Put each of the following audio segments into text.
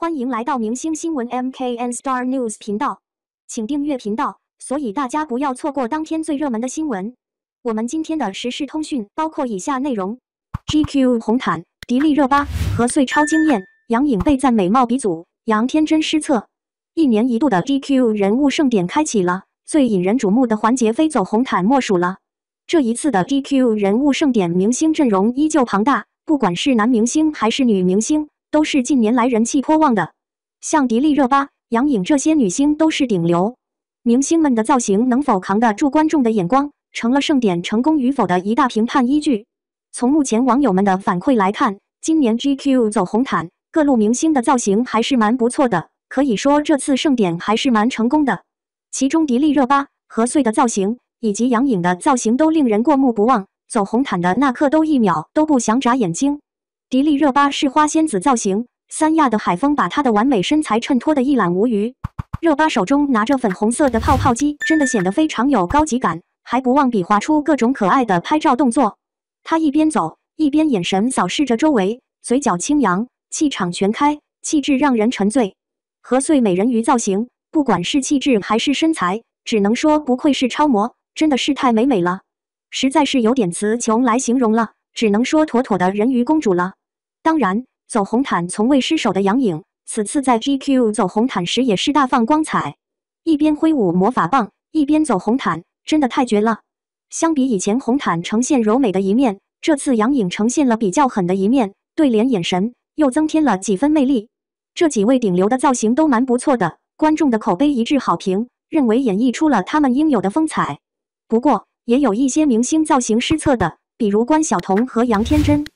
欢迎来到明星新闻 MKN Star News 频道，请订阅频道，所以大家不要错过当天最热门的新闻。我们今天的时事通讯包括以下内容：GQ 红毯，迪丽热巴、何穗超惊艳，杨颖被赞美貌鼻祖，杨天真失策。一年一度的 GQ 人物盛典开启了，最引人瞩目的环节非走红毯莫属了。这一次的 GQ 人物盛典，明星阵容依旧庞大，不管是男明星还是女明星。都是近年来人气颇旺的，像迪丽热巴、杨颖这些女星都是顶流。明星们的造型能否扛得住观众的眼光，成了盛典成功与否的一大评判依据。从目前网友们的反馈来看，今年 GQ 走红毯，各路明星的造型还是蛮不错的，可以说这次盛典还是蛮成功的。其中迪丽热巴、何穗的造型以及杨颖的造型都令人过目不忘，走红毯的那刻都一秒都不想眨眼睛。迪丽热巴是花仙子造型，三亚的海风把她的完美身材衬托得一览无余。热巴手中拿着粉红色的泡泡机，真的显得非常有高级感，还不忘比划出各种可爱的拍照动作。她一边走一边眼神扫视着周围，嘴角轻扬，气场全开，气质让人沉醉。何穗美人鱼造型，不管是气质还是身材，只能说不愧是超模，真的是太美美了，实在是有点词穷来形容了，只能说妥妥的人鱼公主了。当然，走红毯从未失手的杨颖，此次在 GQ 走红毯时也是大放光彩，一边挥舞魔法棒，一边走红毯，真的太绝了。相比以前红毯呈现柔美的一面，这次杨颖呈现了比较狠的一面，对脸眼神又增添了几分魅力。这几位顶流的造型都蛮不错的，观众的口碑一致好评，认为演绎出了他们应有的风采。不过，也有一些明星造型失策的，比如关晓彤和杨天真。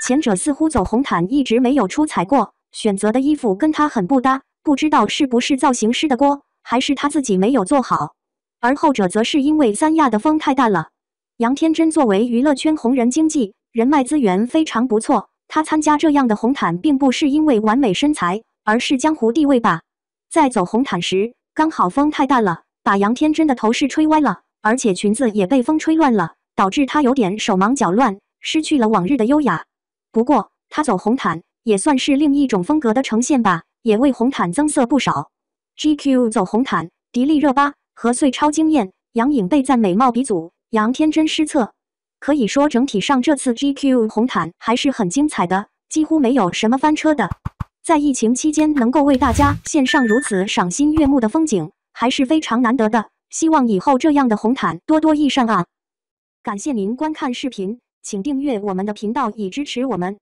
前者似乎走红毯一直没有出彩过，选择的衣服跟他很不搭，不知道是不是造型师的锅，还是他自己没有做好。而后者则是因为三亚的风太大了。杨天真作为娱乐圈红人经济，人脉资源非常不错，他参加这样的红毯，并不是因为完美身材，而是江湖地位吧。在走红毯时，刚好风太大了，把杨天真的头饰吹歪了，而且裙子也被风吹乱了，导致他有点手忙脚乱，失去了往日的优雅。不过，他走红毯也算是另一种风格的呈现吧，也为红毯增色不少。GQ 走红毯，迪丽热巴、何穗超惊艳，杨颖被赞美貌鼻祖，杨天真失策。可以说，整体上这次 GQ 红毯还是很精彩的，几乎没有什么翻车的。在疫情期间能够为大家献上如此赏心悦目的风景，还是非常难得的。希望以后这样的红毯多多益善啊！感谢您观看视频。请订阅我们的频道以支持我们。